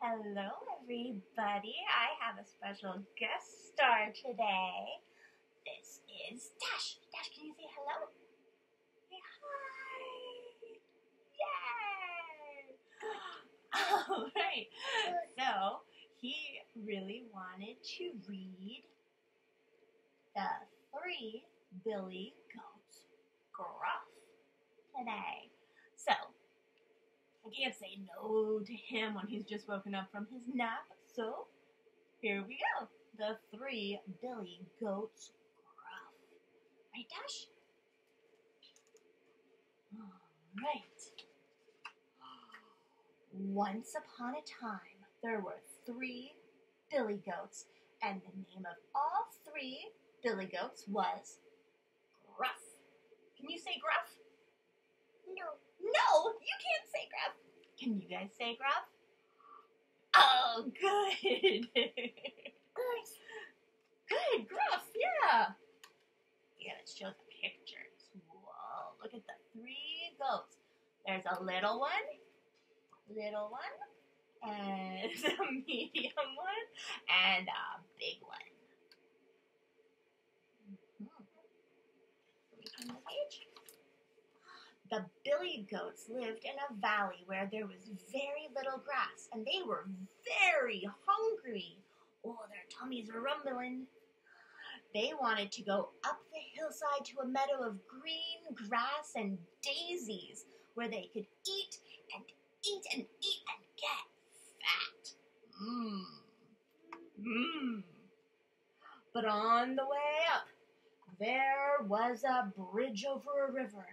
Hello, everybody. I have a special guest star today. This is Dash. Dash, can you say hello? Say hi. Yay! All right. So, he really wanted to read the three Billy Goats Gruff today. So, I can't say no to him when he's just woken up from his nap. So, here we go. The three Billy Goats Gruff. Right, Dash? Alright. Once upon a time, there were three Billy Goats, and the name of all three Billy Goats was Gruff. Can you say Gruff? Oh, no. No, you can't say gruff. Can you guys say gruff? Oh, good. Good. good, gruff, yeah. You gotta show the pictures. Whoa, look at the three goats. There's a little one, little one, and a medium one, and a big one. Mm-hmm. Me turn the billy goats lived in a valley where there was very little grass, and they were very hungry. Oh, their tummies were rumbling. They wanted to go up the hillside to a meadow of green grass and daisies where they could eat and eat and eat and get fat. Mmm. Mmm. But on the way up, there was a bridge over a river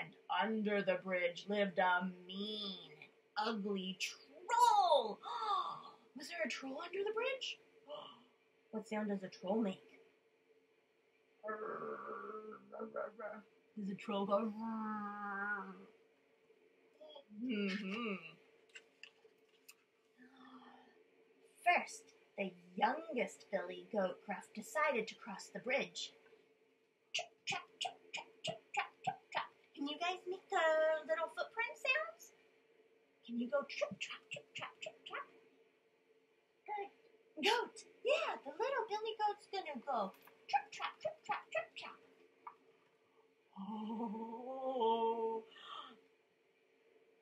and under the bridge lived a mean, ugly troll. Was there a troll under the bridge? What sound does a troll make? Does a troll go? Mm-hmm. First, the youngest Billy Goat Gruff decided to cross the bridge. Trap, trap, trap, trap, trap, trap, trap, trap. Can you guys make the little footprint sounds? Can you go trip, trap, trip, trap, trip, trap? Good. Goat. Yeah, the little Billy Goat's gonna go trip, trap, trip, trap, trip, trap. Oh.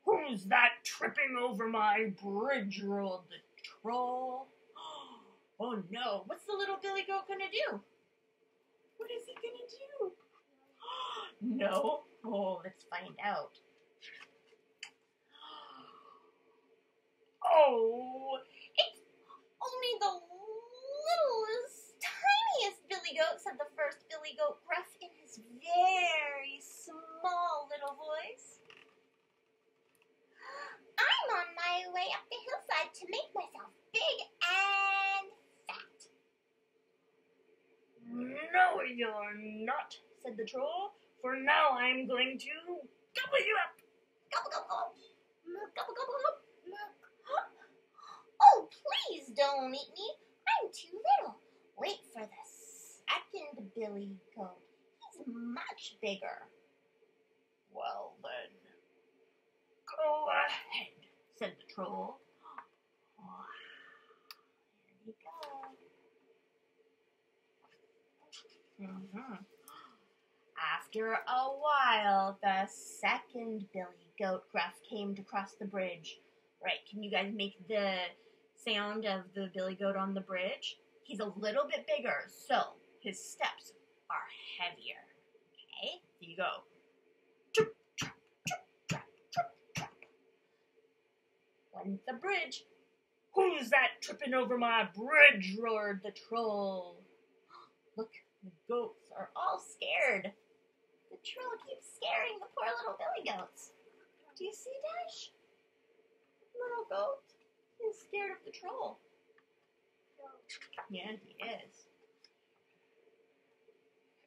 Who's that tripping over my bridge? roared the troll. Oh no, what's the little Billy Goat gonna do? What is he gonna do? No. Oh, let's find out. Oh, it's only the littlest, tiniest Billy Goat, said the first Billy Goat gruff in his very small little voice. I'm on my way up the hillside to make myself big and fat. No, you're not, said the troll. For now I'm going to gobble you up. Gobble, gobble, gobble. Gobble, gobble, gobble. Please don't eat me. I'm too little. Wait for the second Billy Goat. He's much bigger. Well then, go ahead, said the troll. Oh, here we go. Mhm. After a while, the second Billy Goat Gruff came to cross the bridge. Right, can you guys make the sound of the Billy Goat on the bridge? He's a little bit bigger, so his steps are heavier. Okay, here you go. Trip, the bridge? Who's that tripping over my bridge? roared the troll. Look, the goats are all scared. The troll keeps scaring the poor little billy goats. Do you see, Dash? Little goat is scared of the troll. Yeah, he is.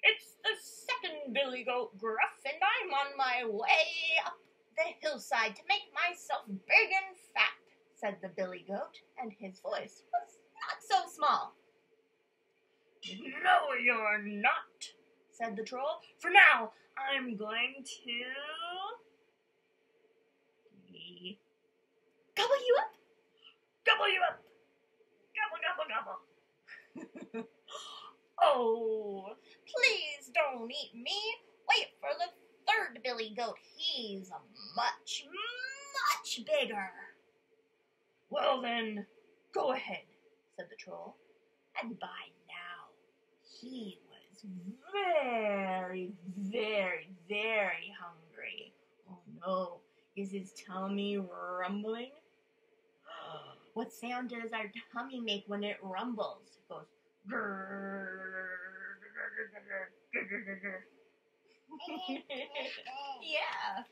It's the second Billy Goat Gruff, and I'm on my way up the hillside to make myself big and fat, said the Billy Goat, and his voice was not so small. No, you're not, said the troll. For now, I'm going to. Gobble you up? oh, please don't eat me. Wait for the third billy goat. He's much, much bigger. Well then, go ahead, said the troll. And by now, he was very, very, very hungry. Oh no, is his tummy rumbling? What sound does our tummy make when it rumbles? It goes yeah.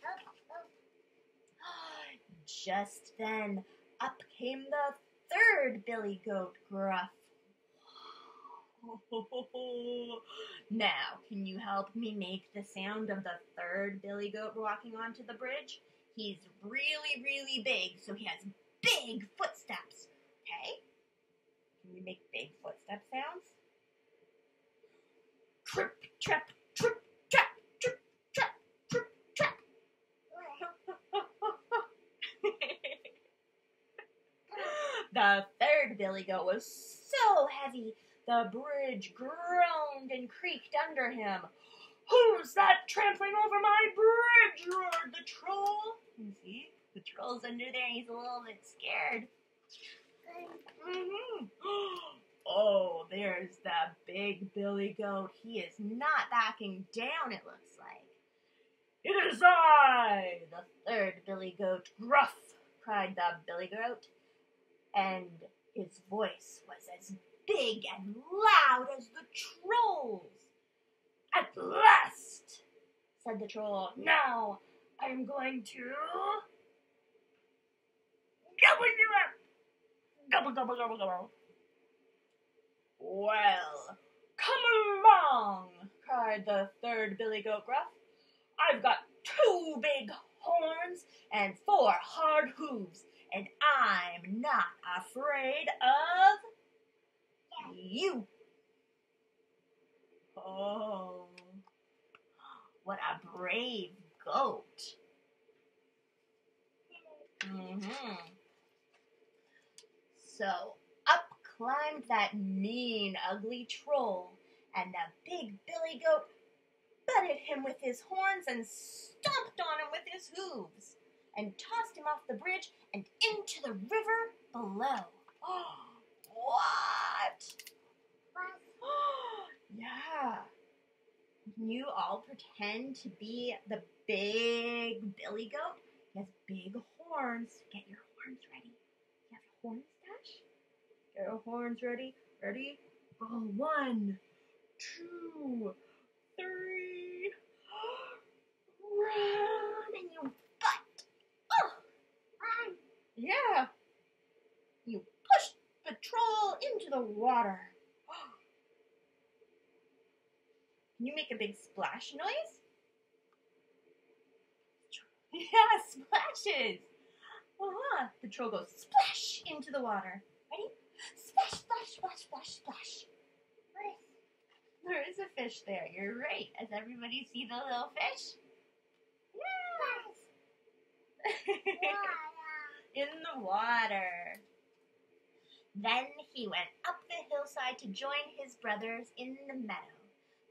Just then, up came the third billy goat gruff. Now, can you help me make the sound of the third billy goat walking onto the bridge? He's really, really big, so he has big footsteps. Okay? Can you make big footstep sounds? Trip, trap, trip, trap, trip, trap, trip, trap. the third billy goat was so heavy the bridge groaned and creaked under him. Who's that trampling over my bridge? roared the troll. Troll's under there. and He's a little bit scared. Mm-hmm. Oh, there's the big billy goat. He is not backing down, it looks like. It is I, the third billy goat. Gruff, cried the billy goat. And his voice was as big and loud as the troll's. At last, said the troll. Now I am going to gobble. Gobble, gobble, gobble. Well, come along, cried the third billy goat gruff. I've got two big horns and four hard hooves, and I'm not afraid of you. Oh, what a brave goat. hmm So up climbed that mean, ugly troll, and the big billy goat butted him with his horns and stomped on him with his hooves, and tossed him off the bridge and into the river below. what? yeah. You all pretend to be the big billy goat? He has big horns. Get your horns ready. You have a your horns ready. Ready? Go one, two, three. Run and you butt. Oh, run. yeah. You push the troll into the water. Can you make a big splash noise? Yeah, splashes. Uh-huh. The troll goes splash into the water. Splash, splash, splash. There is a fish there. You're right. Does everybody see the little fish? Yeah. in the water. Then he went up the hillside to join his brothers in the meadow.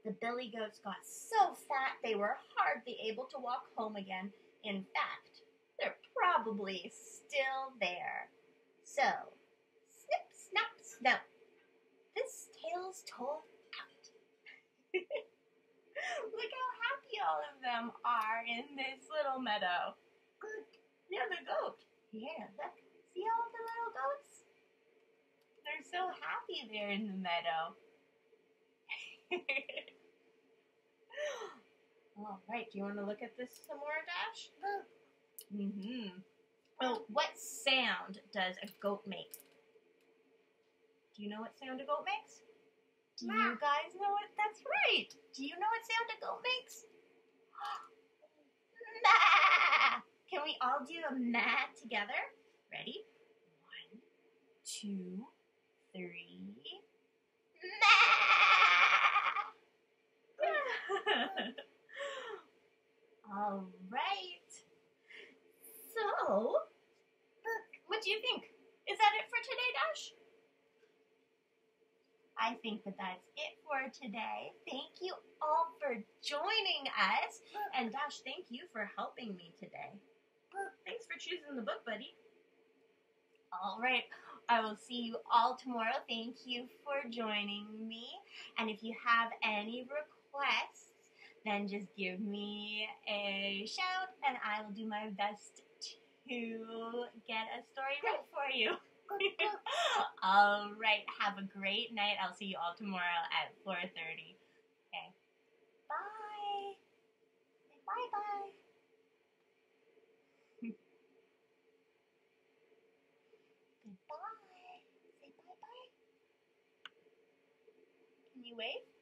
The billy goats got so fat they were hardly able to walk home again. In fact, they're probably still there. So, snip, snap, snap. This tale's told out. Look how happy all of them are in this little meadow. Good. Yeah, the goat. Yeah, look. See all the little goats? They're so happy they're in the meadow. all right, do you want to look at this some more, Dash? Mm-hmm. Oh, what sound does a goat make? Do you know what sound a goat makes? Do you guys know what? That's right. Do you know what sound a goat makes? Ma! Can we all do a ma together? Ready? One, two, three. Ma! all right. So, what do you think? Is that it for today, Dash? I think that that's it for today. Thank you all for joining us. And Dash, thank you for helping me today. Thanks for choosing the book, buddy. All right. I will see you all tomorrow. Thank you for joining me. And if you have any requests, then just give me a shout and I will do my best to get a story read for you. all right. Have a great night. I'll see you all tomorrow at 4:30. Okay. Bye. Bye bye. Goodbye. Say bye bye. Can you wave?